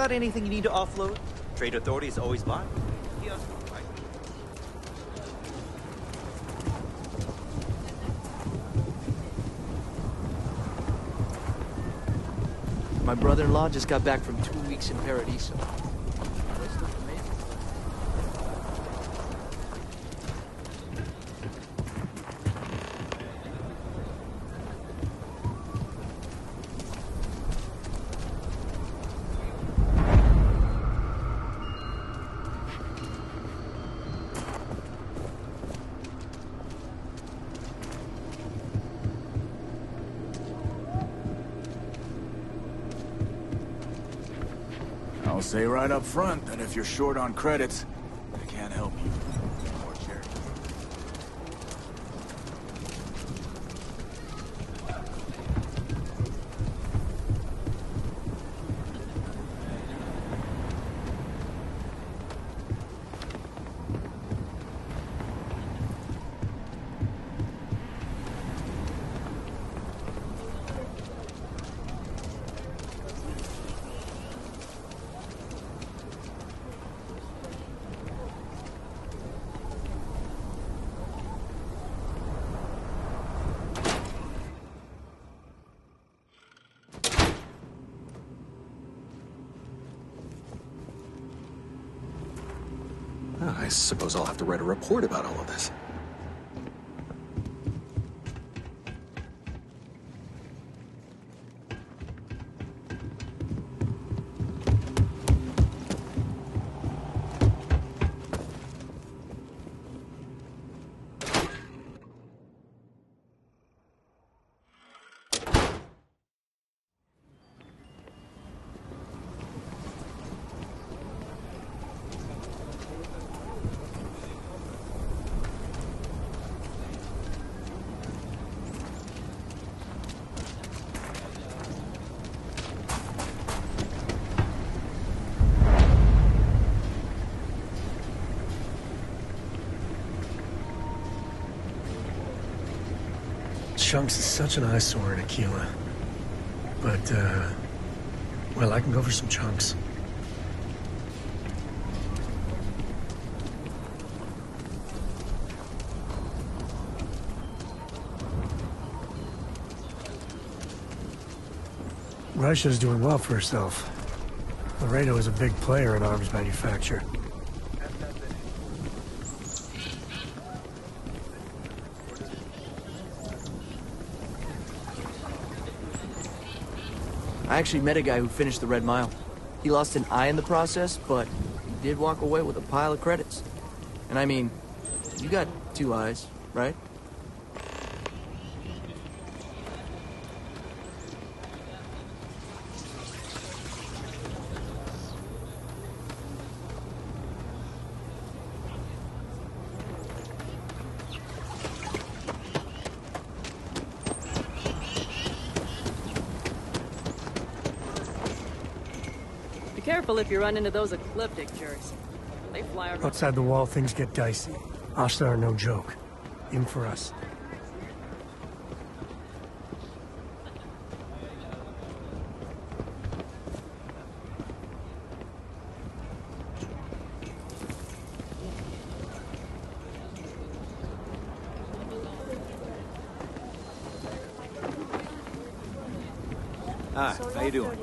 Got anything you need to offload? Trade Authority is always by. My brother-in-law just got back from two weeks in Paradiso. I'll say right up front that if you're short on credits, I suppose I'll have to write a report about all of this. Chunks is such an eyesore in Akila. But, uh, well, I can go for some chunks. Russia's doing well for herself. Laredo is a big player in arms manufacture. Actually met a guy who finished the Red Mile. He lost an eye in the process, but he did walk away with a pile of credits. And I mean, you got two eyes, right? Careful if you run into those ecliptic jerks. They fly around. Outside the wall, things get dicey. Ashta are no joke. In for us. Ah, how you doing?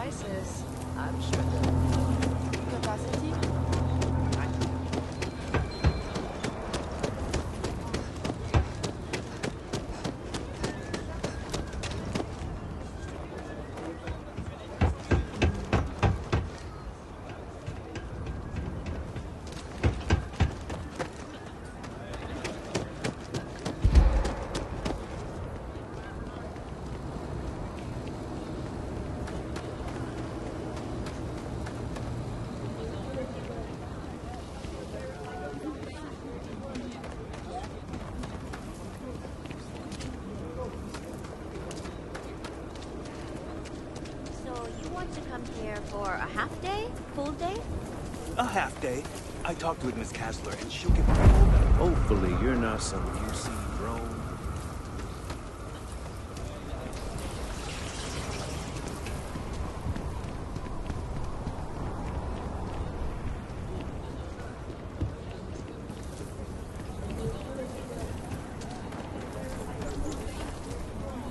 Prices, I'm sure for a half day? Full day? A half day. I talked with Miss Kassler, and she'll give me Hopefully you're not some UC drone.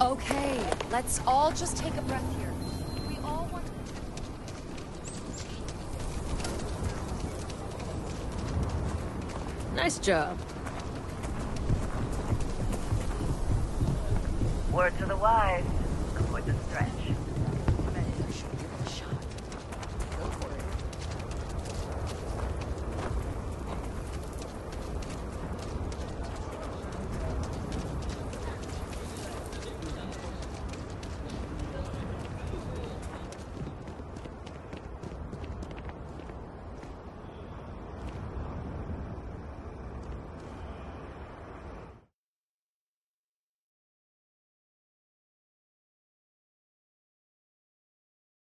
Okay, let's all just take a breath here. Nice job. Word to the wise.